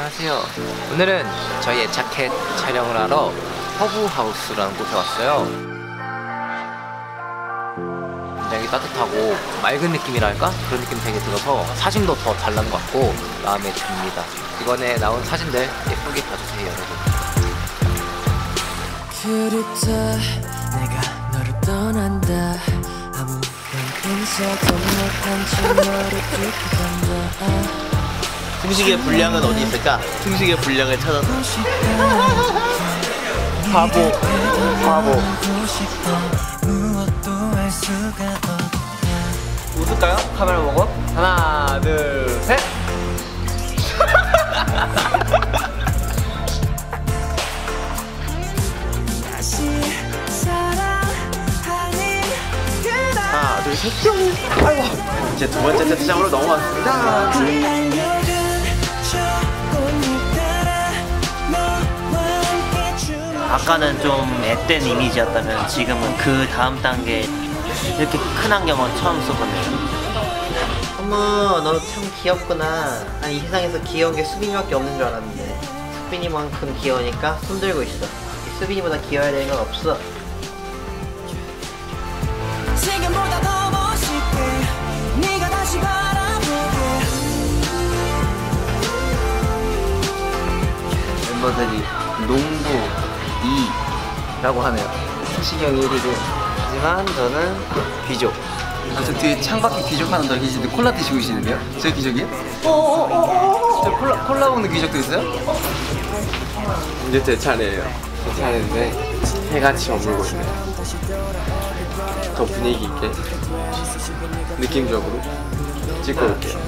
안녕하세요. 오늘은 저희의 자켓 촬영을 하러 허브하우스라는 곳에 왔어요. 굉장히 따뜻하고 맑은 느낌이랄까? 그런 느낌 되게 들어서 사진도 더잘난것 같고 마음에 듭니다. 이번에 나온 사진들 예쁘게 봐주세요, 여러분. 그립다 내가 너를 떠난다 아무런 인사도 못한 채 너를 간다 승식의 분량은 어디 있을까? 승식의 분량을 찾아서 바보, 바보. 웃을까요? 카메라 보고 하나, 둘, 셋. 다시 사랑하는 그날 하나 둘셋 아이고 이제 두 번째 세트장으로 넘어왔습니다 아까는 좀 앳된 이미지였다면 지금은 그 다음 단계 이렇게 큰 안경은 처음 써보네요. 어머 너 참 귀엽구나. 난이 세상에서 귀여운 게 수빈이밖에 없는 줄 알았는데. 수빈이만큼 귀여우니까 손들고 있어. 수빈이보다 귀여워야 되는 건 없어. 지금보다 더 멋있게 네가 다시 바라보게. 멤버들이 농구 2 라고 하네요. 수식이 형이 1위고 하지만 저는 귀족. 아, 저 뒤에 창밖에 귀족 하나 더 계시는데 콜라 드시고 계시는데요? 저 귀족이요? 저 콜라, 콜라 먹는 귀족도 있어요? 이제 제 차례예요. 제 차례인데 해같이 머물고 있네요. 더 분위기 있게 느낌적으로 찍고 올게요.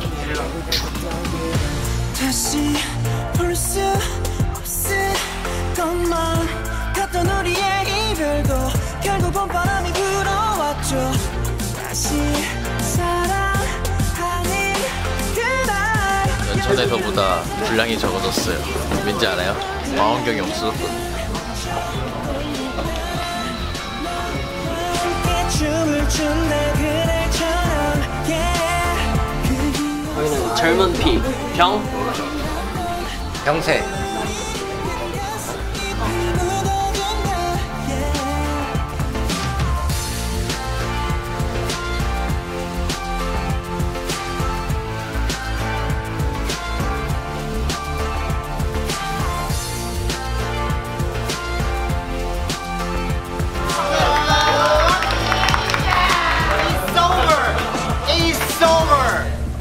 그날 연천에서보다 분량이 적어졌어요. 왠지 알아요? 망원경이 없어졌거든요. 저희는 젊은 피, 병, 병세.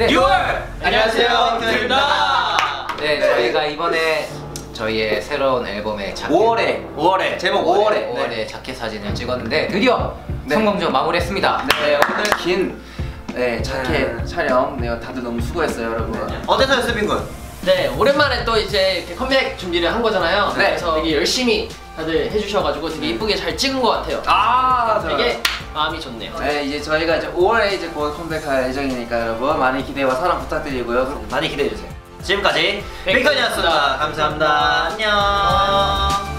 6월! 안녕하세요, 김입니다 네, 저희가 이번에 저희의 새로운 앨범의 자켓 5월에 5월에 제목 5월에 5월에. 5월에 자켓 사진을 찍었는데 드디어 네. 성공적으로 마무리했습니다. 네, 오늘 긴 네, 자켓 촬영 네, 다들 너무 수고했어요 여러분 어땠어요 수빈 군? 네, 오랜만에 또 이제 이렇게 컴백 준비를 한 거잖아요. 네. 그래서 되게 열심히 다들 해주셔가지고 되게 이쁘게 잘 찍은 것 같아요. 아 마음이 좋네요. 네 이제 저희가 이제 5월에 이제 곧 컴백할 예정이니까 여러분 많이 기대와 사랑 부탁드리고요 많이 기대해 주세요 지금까지 빅컨이었습니다. 빅컨이었습니다 감사합니다 안녕